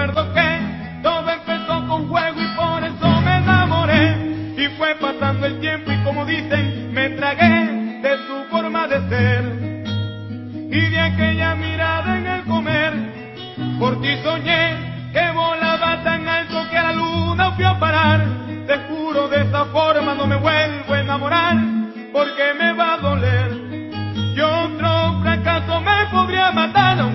recuerdo que todo empezó con juego y por eso me enamoré. Y fue pasando el tiempo y como dicen, me tragué de su forma de ser. Y de aquella mirada en el comer, por ti soñé que volaba tan alto que a la luna fui a parar. Te juro de esa forma no me vuelvo a enamorar, porque me va a doler. y otro fracaso me podría matar.